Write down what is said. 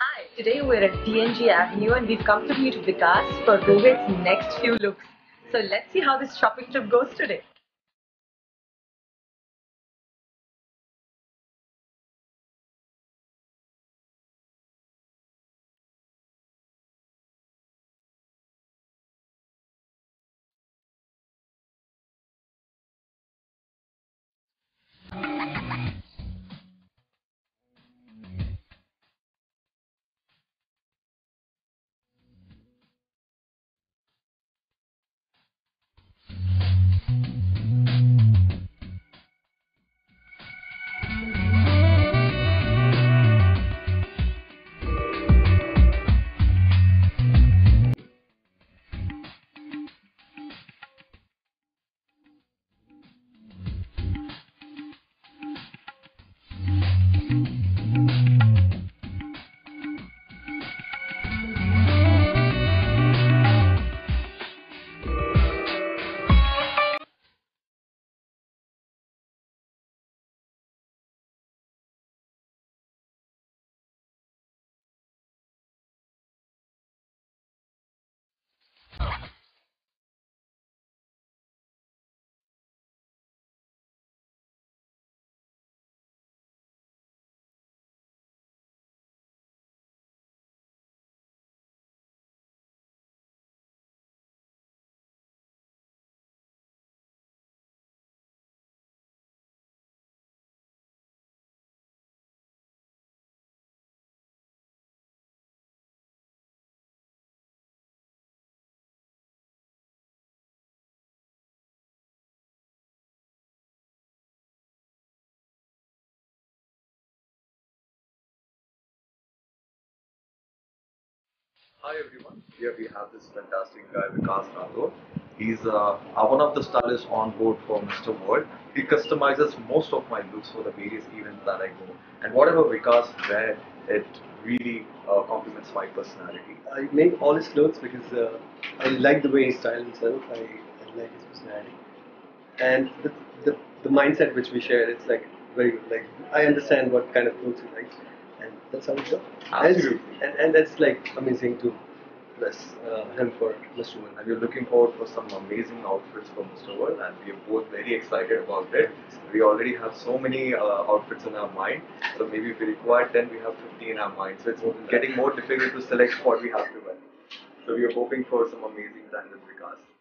Hi, today we're at D&J Avenue and we've come to meet Vikas for Rohit's next few looks. So let's see how this shopping trip goes today. Hi everyone, here we have this fantastic guy Vikas Rathore. He's uh, one of the stylists on board for Mr. World. He customizes most of my looks for the various events that I go. And whatever Vikas wear, it really uh, complements my personality. I make all his clothes because uh, I like the way he styles himself. I, I like his personality, and the, the the mindset which we share. It's like very good. Like I understand what kind of clothes he likes, and that's how we. And, Absolutely. and and that's like amazing to bless uh, him for Mr. World. And we're looking forward for some amazing outfits for Mr. World and we are both very excited about it. We already have so many uh, outfits in our mind. So maybe if we require 10, we have 50 in our mind. So it's getting more difficult to select what we have to wear. So we are hoping for some amazing with Vikas.